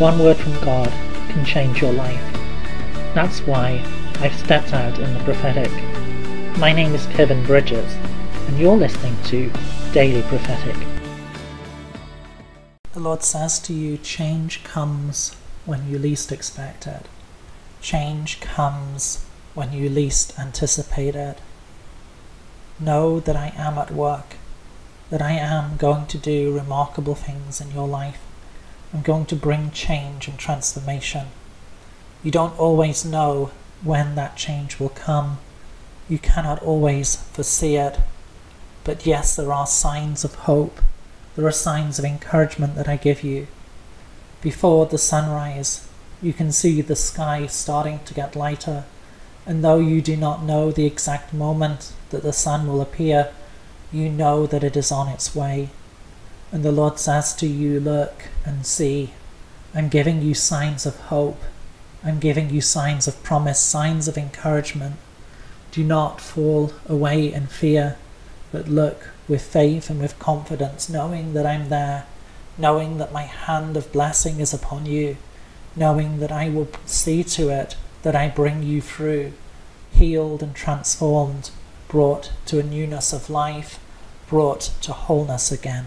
One word from God can change your life. That's why I've stepped out in the prophetic. My name is Kevin Bridges, and you're listening to Daily Prophetic. The Lord says to you, change comes when you least expect it. Change comes when you least anticipate it. Know that I am at work, that I am going to do remarkable things in your life. I'm going to bring change and transformation. You don't always know when that change will come. You cannot always foresee it. But yes, there are signs of hope. There are signs of encouragement that I give you. Before the sunrise, you can see the sky starting to get lighter. And though you do not know the exact moment that the sun will appear, you know that it is on its way. And the Lord says to you, Look and see. I'm giving you signs of hope. I'm giving you signs of promise, signs of encouragement. Do not fall away in fear, but look with faith and with confidence, knowing that I'm there, knowing that my hand of blessing is upon you, knowing that I will see to it that I bring you through, healed and transformed, brought to a newness of life, brought to wholeness again.